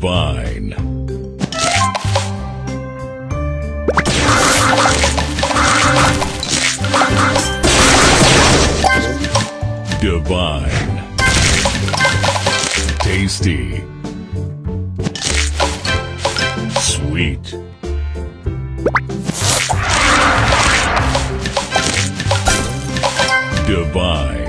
Divine. Divine. Tasty. Sweet. Divine.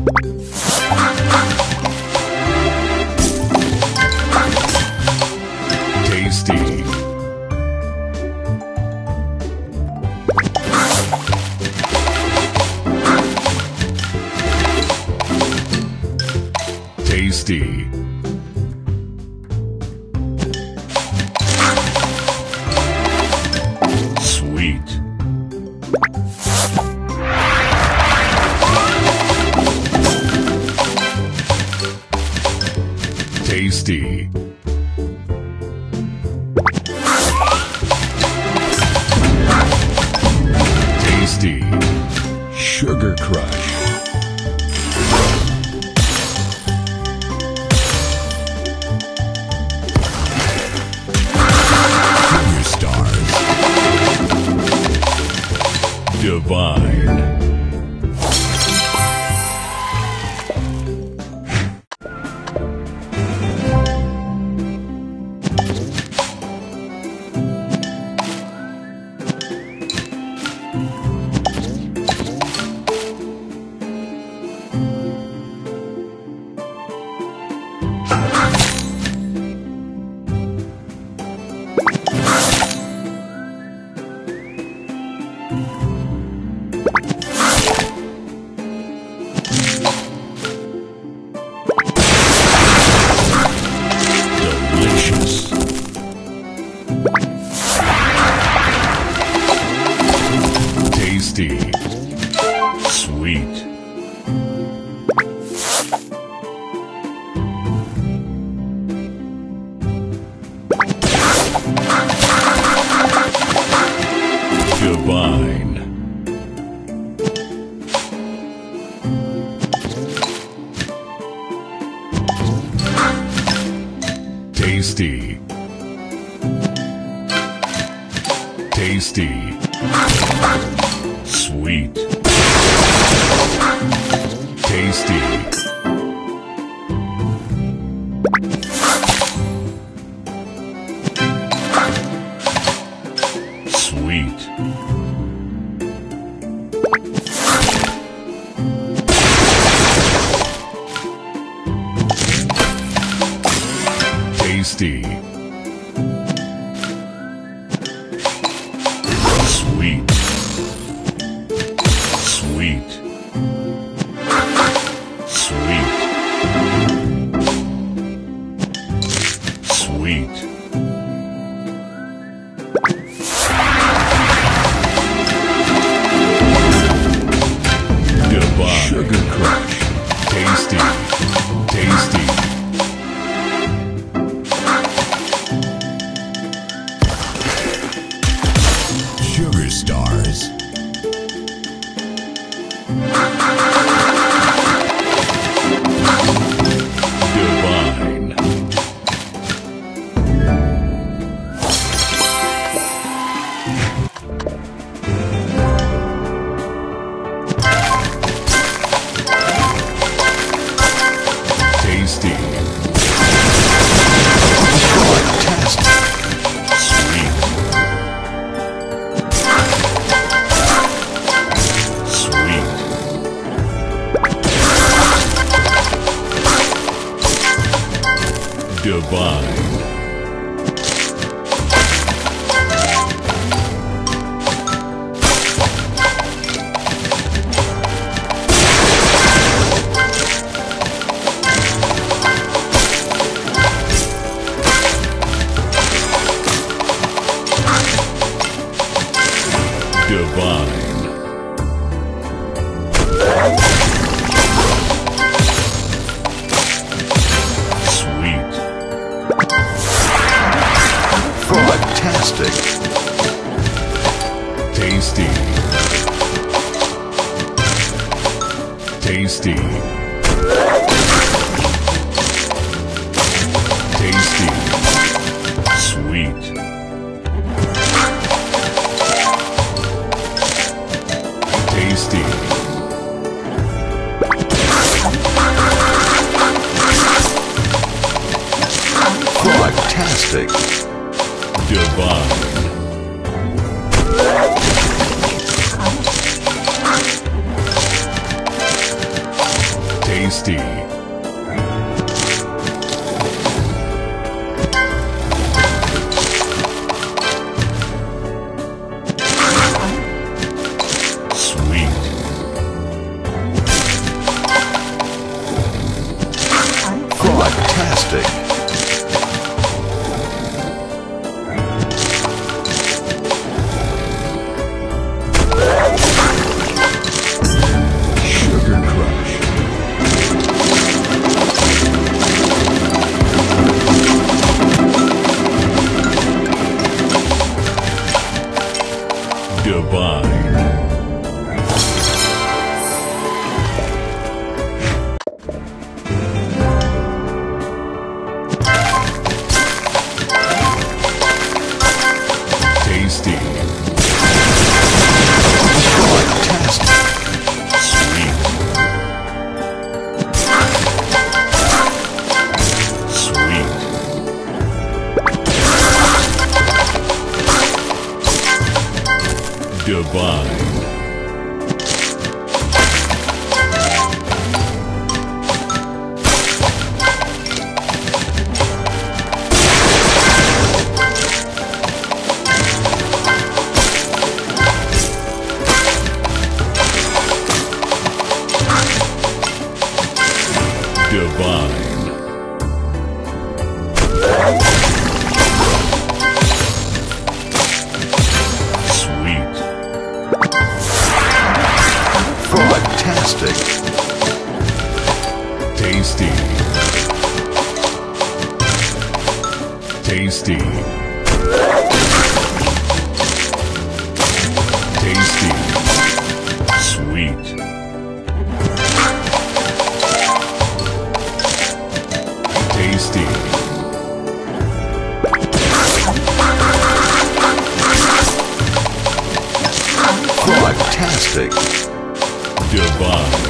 あっ。Tasty. Tasty. Tasty. Sweet. Tasty. Dynasty. Bye. Fantastic. Tasty. Tasty. Tasty. Sweet. Tasty. Fantastic. Divine.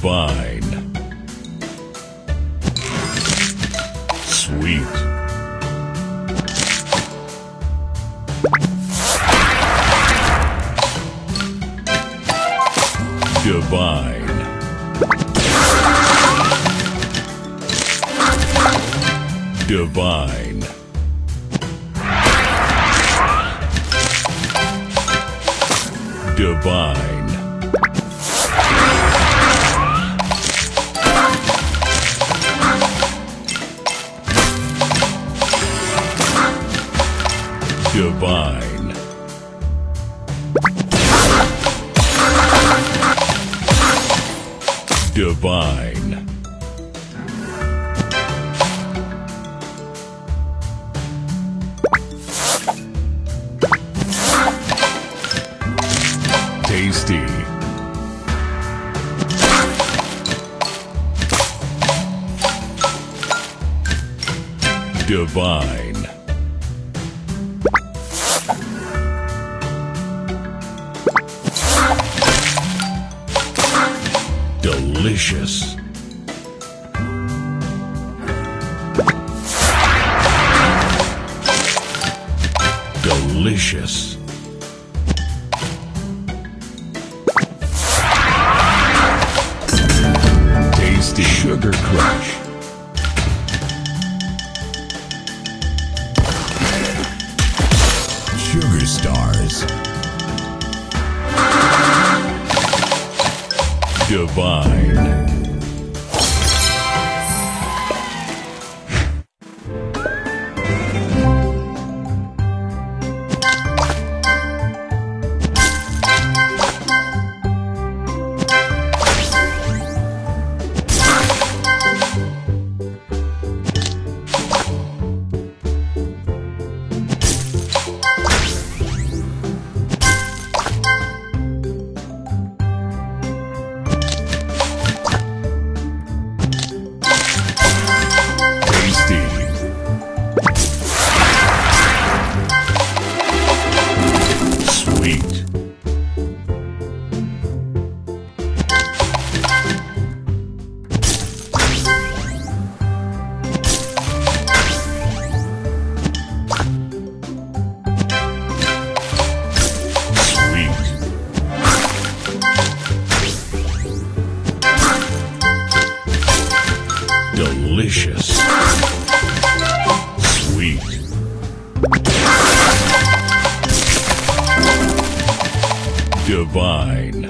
Divine. Sweet. Divine. Divine. Divine. Divine. Divine. Tasty. Divine. Delicious. Tasty Sugar Crush. Sugar Stars. Divine. divine.